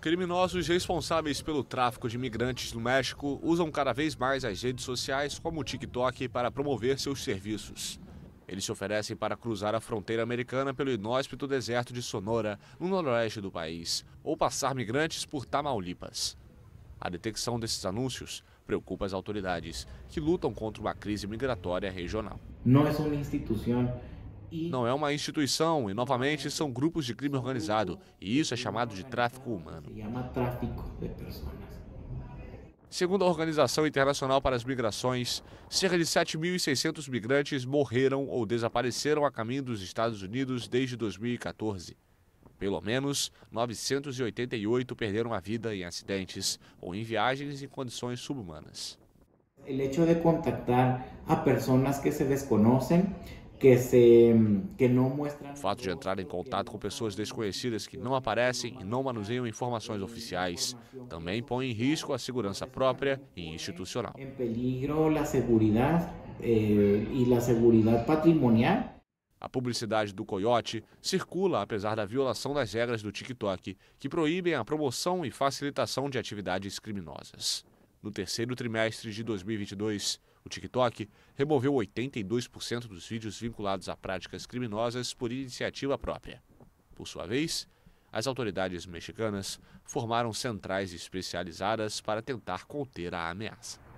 Criminosos responsáveis pelo tráfico de imigrantes no México usam cada vez mais as redes sociais como o TikTok para promover seus serviços. Eles se oferecem para cruzar a fronteira americana pelo inóspito deserto de Sonora, no noroeste do país, ou passar migrantes por Tamaulipas. A detecção desses anúncios preocupa as autoridades, que lutam contra uma crise migratória regional. Não é uma instituição não é uma instituição e, novamente, são grupos de crime organizado. E isso é chamado de tráfico humano. Se chama tráfico de pessoas. Segundo a Organização Internacional para as Migrações, cerca de 7.600 migrantes morreram ou desapareceram a caminho dos Estados Unidos desde 2014. Pelo menos 988 perderam a vida em acidentes ou em viagens em condições subhumanas. O hecho de contactar a pessoas que se desconhecem que se que não mostram. O fato de entrar em contato com pessoas desconhecidas que não aparecem e não manuseiam informações oficiais também põe em risco a segurança própria e institucional. Em peligro a segurança eh, e a segurança patrimonial. A publicidade do coiote circula apesar da violação das regras do TikTok, que proíbem a promoção e facilitação de atividades criminosas. No terceiro trimestre de 2022, o TikTok removeu 82% dos vídeos vinculados a práticas criminosas por iniciativa própria. Por sua vez, as autoridades mexicanas formaram centrais especializadas para tentar conter a ameaça.